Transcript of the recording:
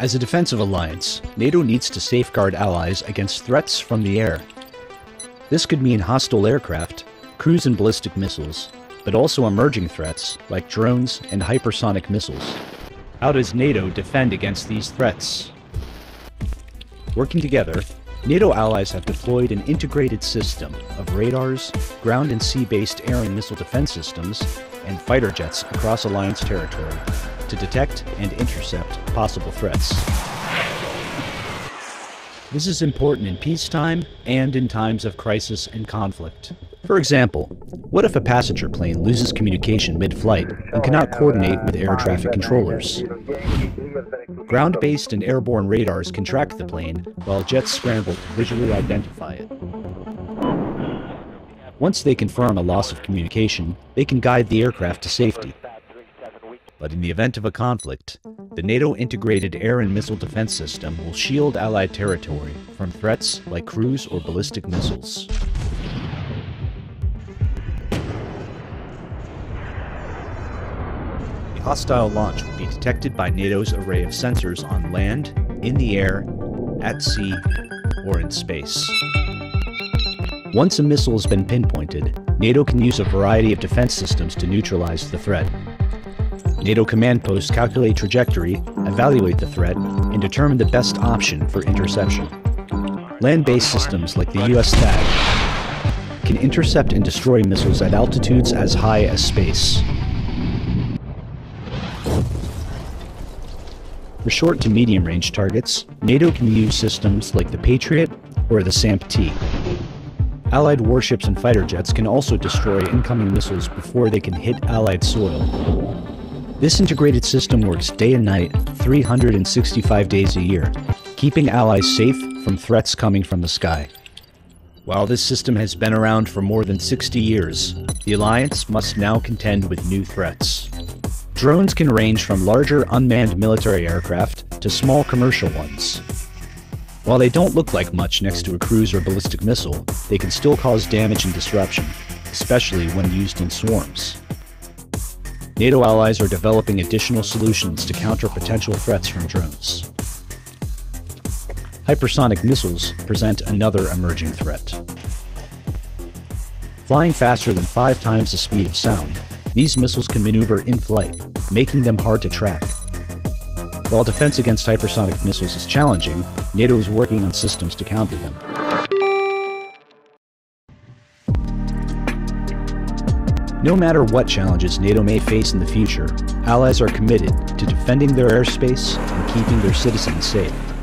As a defensive alliance, NATO needs to safeguard allies against threats from the air. This could mean hostile aircraft, cruise and ballistic missiles, but also emerging threats like drones and hypersonic missiles. How does NATO defend against these threats? Working together, NATO allies have deployed an integrated system of radars, ground and sea-based air and missile defense systems, and fighter jets across Alliance territory to detect and intercept possible threats. This is important in peacetime and in times of crisis and conflict. For example, what if a passenger plane loses communication mid-flight and cannot coordinate with air traffic controllers? Ground-based and airborne radars can track the plane, while jets scramble to visually identify it. Once they confirm a loss of communication, they can guide the aircraft to safety. But in the event of a conflict, the NATO integrated air and missile defense system will shield Allied territory from threats like cruise or ballistic missiles. A hostile launch will be detected by NATO's array of sensors on land, in the air, at sea, or in space. Once a missile has been pinpointed, NATO can use a variety of defense systems to neutralize the threat. NATO command posts calculate trajectory, evaluate the threat, and determine the best option for interception. Land-based systems like the US THAAD can intercept and destroy missiles at altitudes as high as space. For short to medium range targets, NATO can use systems like the Patriot or the SAMP-T. Allied warships and fighter jets can also destroy incoming missiles before they can hit Allied soil. This integrated system works day and night, 365 days a year, keeping allies safe from threats coming from the sky. While this system has been around for more than 60 years, the Alliance must now contend with new threats. Drones can range from larger unmanned military aircraft to small commercial ones. While they don't look like much next to a cruise or ballistic missile, they can still cause damage and disruption, especially when used in swarms. NATO allies are developing additional solutions to counter potential threats from drones. Hypersonic missiles present another emerging threat. Flying faster than five times the speed of sound, these missiles can maneuver in flight, making them hard to track. While defense against hypersonic missiles is challenging, NATO is working on systems to counter them. No matter what challenges NATO may face in the future, allies are committed to defending their airspace and keeping their citizens safe.